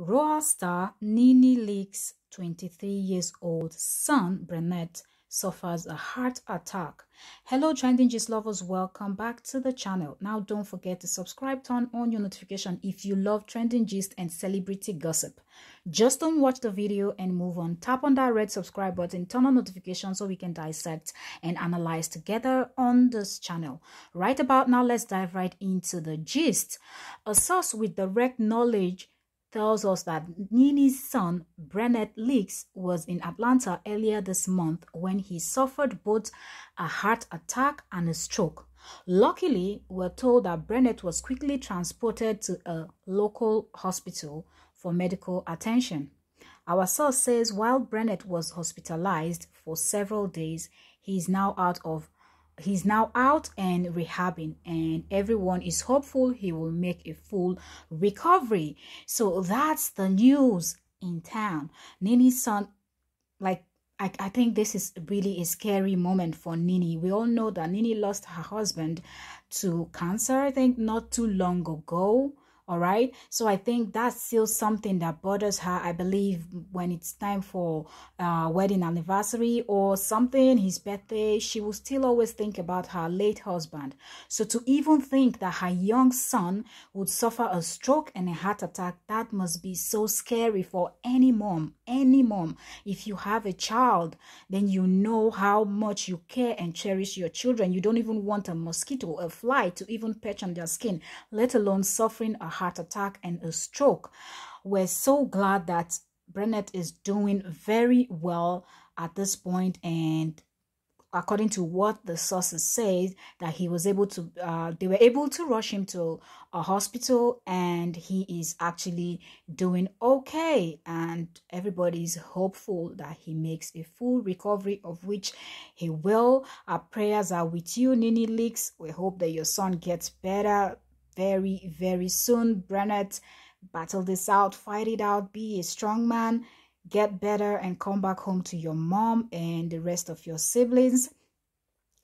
RHOA star Nene Leakes' 23 years old son Brenett suffers a heart attack. Hello trending gist lovers, welcome back to the channel. Now don't forget to subscribe, turn on your notification if you love trending gist and celebrity gossip. Just don't watch the video and move on. Tap on that red subscribe button, turn on notifications so we can dissect and analyze together on this channel. Right about now, let's dive right into the gist. A source with direct knowledge tells us that Nene's son, Brenett Leakes, was in Atlanta earlier this month when he suffered both a heart attack and a stroke. Luckily, we're told that Brenett was quickly transported to a local hospital for medical attention. Our source says while Brenett was hospitalized for several days, he is now out of he's now out and rehabbing and everyone is hopeful he will make a full recovery. So that's the news in town. Nene's son like I, I think this is really a scary moment for Nene. We all know that Nene lost her husband to cancer, I think, not too long ago all right so i think that's still something that bothers her i believe when it's time for uh wedding anniversary or something his birthday she will still always think about her late husband. So to even think that her young son would suffer a stroke and a heart attack that must be so scary for any mom any mom. If you have a child then you know how much you care and cherish your children. You don't even want a mosquito or a fly to even perch on their skin let alone suffering a heart attack and a stroke. We're so glad that Brenett is doing very well at this point and according to what the sources say that he was able to uh, they were able to rush him to a hospital and he is actually doing okay. And everybody's hopeful that he makes a full recovery of which he will. Our prayers are with you Nene Leakes we hope that your son gets better very, very soon. Brenett, battle this out, fight it out, be a strong man, get better, and come back home to your mom and the rest of your siblings.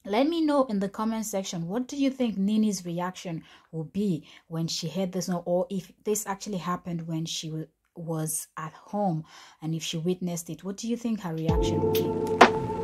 Let me know in the comment section what do you think Nene's reaction will be when she heard this or if this actually happened when she was at home and if she witnessed it. What do you think her reaction will be?